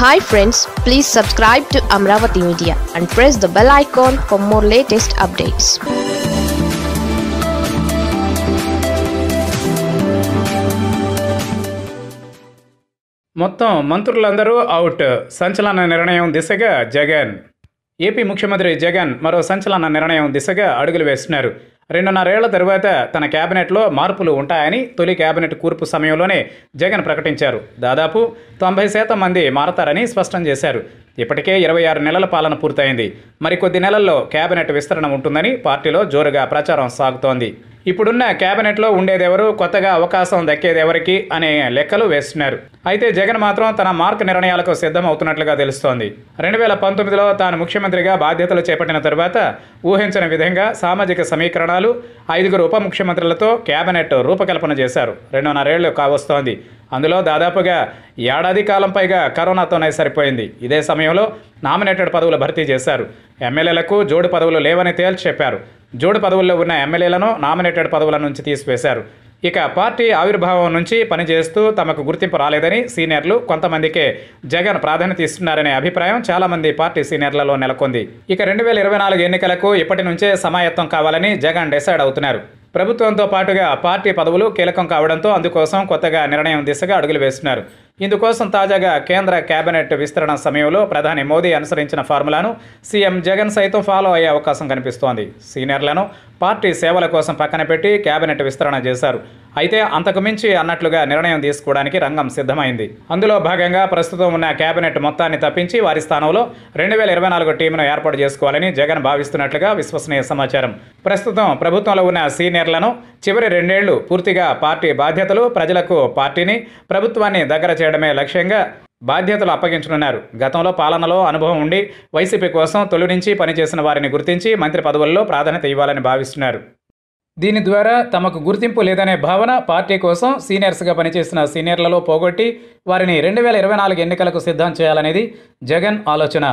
Hi friends please subscribe to Amaravati media and press the bell icon for more latest updates మొత్తం మంత్రులందరూ out సంచలన నిర్ణయం దిశగా Jagan. AP ముఖ్యమంత్రి జగన్ మరో సంచలన నిర్ణయం దిశగా అడుగులు వేస్తున్నారు. రెండున్నరేళ్ళ తరువాత తన కేబినెట్లో మార్పులు ఉంటాయని తొలి కేబినెట్ కూర్పు సమయంలోనే జగన్ ప్రకటించారు. దాదాపు తొంభై శాతం మంది మారతారని స్పష్టం చేశారు. ఇప్పటికే ఇరవై ఆరు నెలల పాలన పూర్తయింది. మరికొద్ది నెలల్లో కేబినెట్ విస్తరణ ఉంటుందని పార్టీలో జోరుగా ప్రచారం సాగుతోంది. ఇప్పుడున్న కేబినెట్లో ఉండేదెవరు? కొత్తగా అవకాశం దక్కేదెవరికి? అనే లెక్కలు వేస్తున్నారు. అయితే జగన్ మాత్రం తన మార్క్ నిర్ణయాలకు సిద్ధం అవుతున్నట్లుగా తెలుస్తోంది. రెండు వేల పంతొమ్మిదిలో తాను ముఖ్యమంత్రిగా బాధ్యతలు చేపట్టిన తరువాత ఊహించని విధంగా సామాజిక సమీకరణాలు ఐదుగురు ఉప ముఖ్యమంత్రులతో కేబినెట్ రూపకల్పన చేశారు. రెండున్నరేళ్ళు కావస్తోంది. అందులో దాదాపుగా ఏడాది కాలం పైగా కరోనాతోనే సరిపోయింది. ఇదే సమయంలో నామినేటెడ్ పదవులు భర్తీ చేశారు. ఎమ్మెల్యేలకు జోడు పదవులు లేవని తేల్చి చెప్పారు. జోడు పదవుల్లో ఉన్న ఎమ్మెల్యేలను నామినేటెడ్ పదవుల నుంచి తీసివేశారు. ఇక పార్టీ ఆవిర్భావం నుంచి పనిచేస్తూ తమకు గుర్తింపు రాలేదని సీనియర్లు కొంతమందికే జగన్ ప్రాధాన్యత ఇస్తున్నారనే అభిప్రాయం చాలామంది పార్టీ సీనియర్లలో నెలకొంది. ఇక రెండు వేల ఇరవై నాలుగు ఎన్నికలకు ఇప్పటి నుంచే సమాయత్తం కావాలని జగన్ డిసైడ్ అవుతున్నారు. ప్రభుత్వంతో పాటుగా పార్టీ పదవులు కీలకం కావడంతో అందుకోసం కొత్తగా నిర్ణయం దిశగా అడుగులు వేస్తున్నారు. ఇందుకోసం తాజాగా కేంద్ర కేబినెట్ విస్తరణ సమయంలో ప్రధాని మోదీ అనుసరించిన ఫార్ములాను సీఎం జగన్ సైతం ఫాలో అయ్యే అవకాశం కనిపిస్తోంది. సీనియర్లను పార్టీ సేవల కోసం పక్కన పెట్టి కేబినెట్ విస్తరణ చేశారు. అయితే అంతకు మించి అన్నట్లుగా నిర్ణయం తీసుకోవడానికి రంగం సిద్ధమైంది. అందులో భాగంగా ప్రస్తుతం ఉన్న కేబినెట్ మొత్తాన్ని తప్పించి వారి స్థానంలో రెండు వేల ఇరవై నాలుగు టీంను ఏర్పాటు చేసుకోవాలని జగన్ భావిస్తున్నట్లుగా విశ్వసనీయ సమాచారం. ప్రస్తుతం ప్రభుత్వంలో ఉన్న సీనియర్లను చివరి రెండేళ్ళు పూర్తిగా పార్టీ బాధ్యతలు ప్రజలకు పార్టీని ప్రభుత్వాన్ని దగ్గర చేయడం చేయడమే లక్ష్యంగా బాధ్యతలు అప్పగించనున్నారు. గతంలో పాలనలో అనుభవం ఉండి వైసీపీ కోసం తొలి నుంచి పనిచేసిన వారిని గుర్తించి మంత్రి పదవుల్లో ప్రాధాన్యత ఇవ్వాలని భావిస్తున్నారు. దీని ద్వారా తమకు గుర్తింపు లేదనే భావన పార్టీ కోసం సీనియర్స్గా పనిచేసిన సీనియర్లలో పోగొట్టి వారిని రెండు వేల ఇరవై నాలుగు ఎన్నికలకు సిద్ధం చేయాలనేది జగన్ ఆలోచన.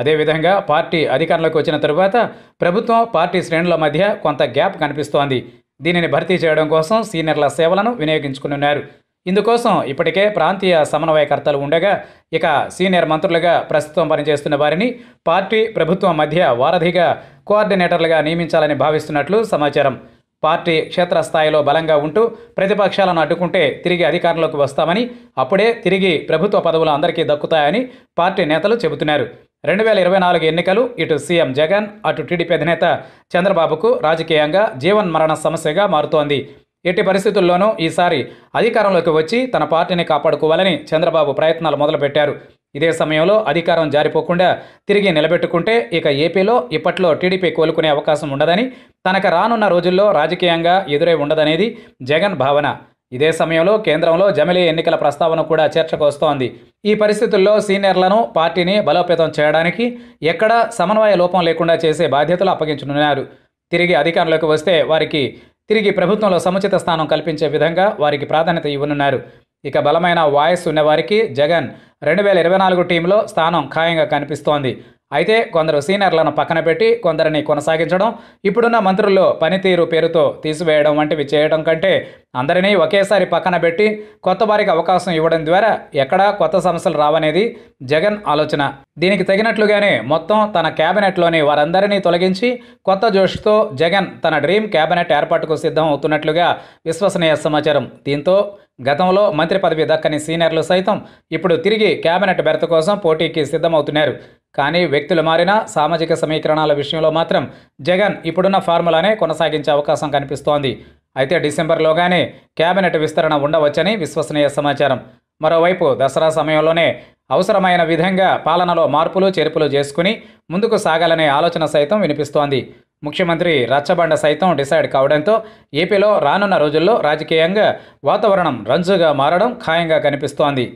అదేవిధంగా పార్టీ అధికారంలోకి వచ్చిన తరువాత ప్రభుత్వం పార్టీ శ్రేణుల మధ్య కొంత గ్యాప్ కనిపిస్తోంది. దీనిని భర్తీ చేయడం కోసం సీనియర్ల సేవలను వినియోగించుకునున్నారు. ఇందుకోసం ఇప్పటికే ప్రాంతీయ సమన్వయకర్తలు ఉండగా ఇక సీనియర్ మంత్రులుగా ప్రస్తుతం పనిచేస్తున్న వారిని పార్టీ ప్రభుత్వం మధ్య వారధిగా కోఆర్డినేటర్లుగా నియమించాలని భావిస్తున్నట్లు సమాచారం. పార్టీ క్షేత్రస్థాయిలో బలంగా ఉంటూ ప్రతిపక్షాలను అడ్డుకుంటే తిరిగి అధికారంలోకి వస్తామని అప్పుడే తిరిగి ప్రభుత్వ పదవులు అందరికీ దక్కుతాయని పార్టీ నేతలు చెబుతున్నారు. రెండు వేల ఇరవై నాలుగు ఎన్నికలు ఇటు సీఎం జగన్ అటు టీడీపీ అధినేత చంద్రబాబుకు రాజకీయంగా జీవన్ మరణ సమస్యగా మారుతోంది. ఎట్టి పరిస్థితుల్లోనూ ఈసారి అధికారంలోకి వచ్చి తన పార్టీని కాపాడుకోవాలని చంద్రబాబు ప్రయత్నాలు మొదలుపెట్టారు. ఇదే సమయంలో అధికారం జారిపోకుండా తిరిగి నిలబెట్టుకుంటే ఇక ఏపీలో ఇప్పట్లో టీడీపీ కోలుకునే అవకాశం ఉండదని తనకు రానున్న రోజుల్లో రాజకీయంగా ఎదురై ఉండదనేది జగన్ భావన. ఇదే సమయంలో కేంద్రంలో జమిలీ ఎన్నికల ప్రస్తావన కూడా చర్చకు వస్తోంది. ఈ పరిస్థితుల్లో సీనియర్లను పార్టీని బలోపేతం చేయడానికి ఎక్కడా సమన్వయ లోపం లేకుండా చేసే బాధ్యతలు అప్పగించనున్నారు. తిరిగి అధికారంలోకి వస్తే వారికి తిరిగి ప్రభుత్వంలో సముచిత స్థానం కల్పించే విధంగా వారికి ప్రాధాన్యత ఇవ్వనున్నారు. ఇక బలమైన వాయిస్ ఉన్నవారికి జగన్ రెండు వేల ఇరవై నాలుగు టీంలో స్థానం ఖాయంగా కనిపిస్తోంది. అయితే కొందరు సీనియర్లను పక్కన పెట్టి కొందరిని కొనసాగించడం ఇప్పుడున్న మంత్రుల్లో పనితీరు పేరుతో తీసివేయడం వంటివి చేయడం కంటే అందరినీ ఒకేసారి పక్కన పెట్టి కొత్త వారికి అవకాశం ఇవ్వడం ద్వారా ఎక్కడా కొత్త సమస్యలు రావనేది జగన్ ఆలోచన. దీనికి తగినట్లుగానే మొత్తం తన క్యాబినెట్లోని వారందరినీ తొలగించి కొత్త జోష్తో జగన్ తన డ్రీమ్ క్యాబినెట్ ఏర్పాటుకు సిద్ధం అవుతున్నట్లుగా విశ్వసనీయ సమాచారం. దీంతో గతంలో మంత్రి పదవి దక్కని సీనియర్లు సైతం ఇప్పుడు తిరిగి కేబినెట్ బెర్త్ కోసం పోటీకి సిద్ధమవుతున్నారు. కానీ వ్యక్తులు మారినా సామాజిక సమీకరణాల విషయంలో మాత్రం జగన్ ఇప్పుడున్న ఫార్ములానే కొనసాగించే అవకాశం కనిపిస్తోంది. అయితే డిసెంబర్లోగానే కేబినెట్ విస్తరణ ఉండవచ్చని విశ్వసనీయ సమాచారం. మరోవైపు దసరా సమయంలోనే అవసరమైన విధంగా పాలనలో మార్పులు చేర్పులు చేసుకుని ముందుకు సాగాలనే ఆలోచన సైతం వినిపిస్తోంది. ముఖ్యమంత్రి రచ్చబండ సైతం డిసైడ్ కావడంతో ఏపీలో రానున్న రోజుల్లో రాజకీయంగా వాతావరణం రంజుగా మారడం ఖాయంగా కనిపిస్తోంది.